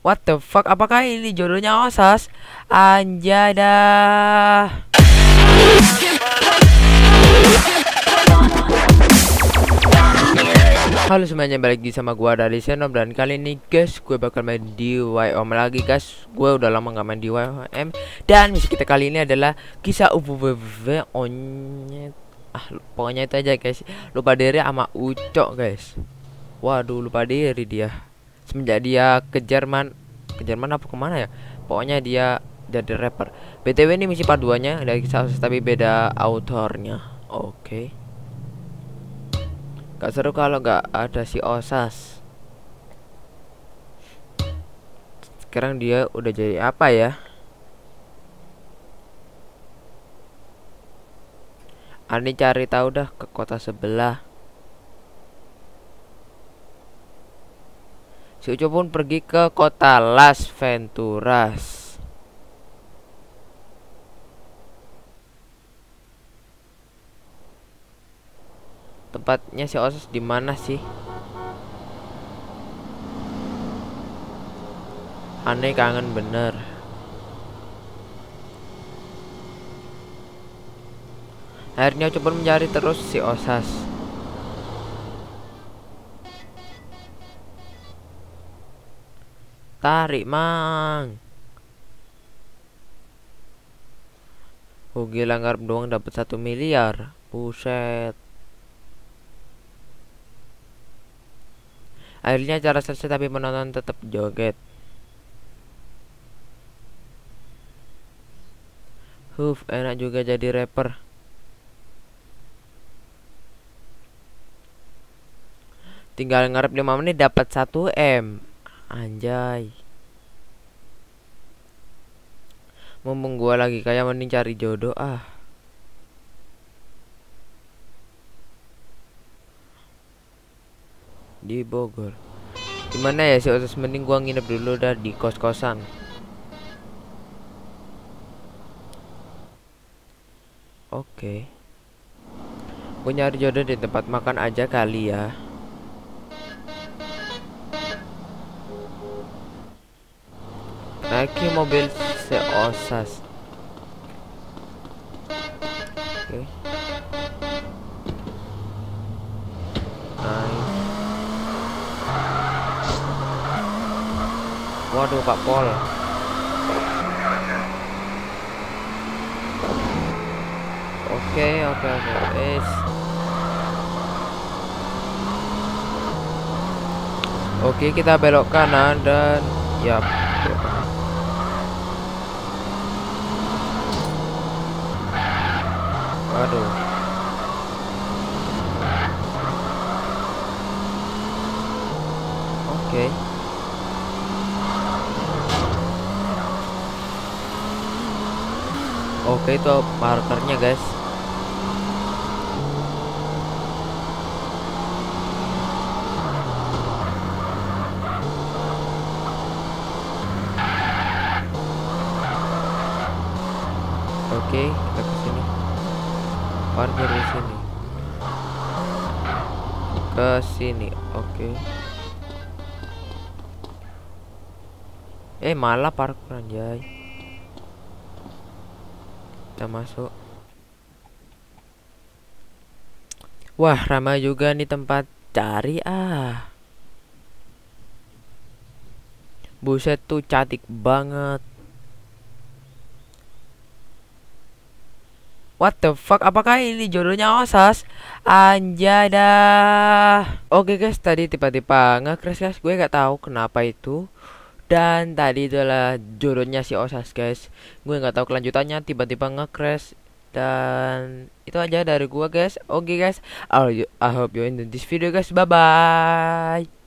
What the fuck? Apakah ini jodohnya Osas? Anjay dah. Halo semuanya balik lagi sama gua dari Senom dan kali ini guys gue bakal main di YOM lagi guys gue udah lama gak main di YOM dan misi kita kali ini adalah kisah UVV onyet ah pokoknya itu aja guys lupa diri sama Ucok guys waduh lupa diri dia semenjak dia ke Jerman. Ke Jerman apa ke mana ya? Pokoknya dia jadi rapper. Btw ini misi part 2 nya dari kisah tapi beda autornya. Oke. Okay. Gak seru kalau gak ada si Osas. Sekarang dia udah jadi apa ya? Ani cari tahu dah ke kota sebelah Si Uco pun pergi ke kota Las Venturas tempatnya si Osos di mana sih? Aneh kangen bener. Akhirnya coba mencari terus si Osas. Tarik mang. Gila ngarep doang dapat satu miliar. Buset. Akhirnya cara selesai tapi penonton tetap joget. Huf, enak juga jadi rapper. Tinggal ngarep 5 menit dapat 1 M. Anjay. Mumpung gua lagi kayak mending cari jodoh ah. di Bogor gimana ya sih otos mending gua nginep dulu dah di kos-kosan oke okay. gue nyari jodoh di tempat makan aja kali ya naiki mobil seosas. Oke. Okay. Waduh Pak Pol. Oke oke oke. Es Oke kita belok kanan dan ya Waduh Oke okay. Oke itu markernya guys Oke kita ke sini parkir di sini. Ke sini oke. Eh malah parkur anjay. Kita masuk. Wah ramai juga nih tempat. Cari ah. Buset tuh cantik banget What the fuck? Apakah ini jodohnya Osas? Anjay dah. Oke guys, tadi tiba-tiba nge-crash guys. Gue gak tahu kenapa itu dan tadi itulah jodohnya si Osas guys gue nggak tahu kelanjutannya tiba-tiba nge-crash dan itu aja dari gue guys oke okay, guys I hope you enjoy this video guys bye bye